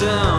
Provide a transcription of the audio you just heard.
down.